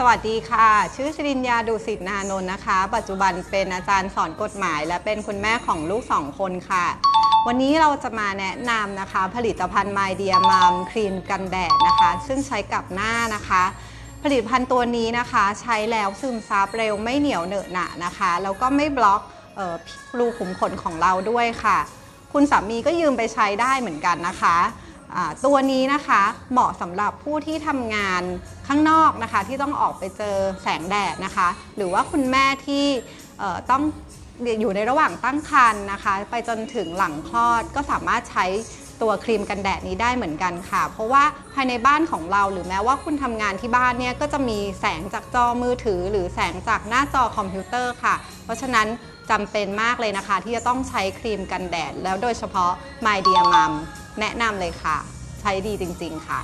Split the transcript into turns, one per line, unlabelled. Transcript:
สวัสดีค่ะ ชื่อชรินยาดุสิตนานนท์นะคะ ปัจจุบันเป็นอาจารย์สอนกฎหมาย และเป็นคุณแม่ของลูกสองคนค่ะ วันนี้เราจะมาแนะนำนะคะ ผลิตภัณฑ์ My Dear Mom ครีมกันแดดนะคะ ซึ่งใช้กับหน้านะคะ ผลิตภัณฑ์ตัวนี้นะคะ ใช้แล้วซึมซับเร็วไม่เหนียวเหนอะหนะนะคะ แล้วก็ไม่บล็อกเออรูขุมขนของเราด้วยค่ะ คุณสามีก็ยืมไปใช้ได้เหมือนกันนะคะ ตัวนี้นะคะเหมาะสำหรับผู้ที่ทำงานข้างนอกนะคะ ที่ต้องออกไปเจอแสงแดดนะคะ หรือว่าคุณแม่ที่ต้องอยู่ในระหว่างตั้งครรภ์นะคะ ไปจนถึงหลังคลอดก็สามารถใช้ตัวครีมกันแดดนี้ได้เหมือนกันค่ะ เพราะว่าภายในบ้านของเราหรือแม้ว่าคุณทำงานที่บ้านเนี่ยก็จะมีแสงจากจอมือถือ หรือแสงจากหน้าจอคอมพิวเตอร์ค่ะ เพราะฉะนั้นจำเป็นมากเลยนะคะ ที่จะต้องใช้ครีมกันแดด แล้วโดยเฉพาะ My Dear Mom แนะนำเลยค่ะ ใช้ดีจริง ๆ ค่ะ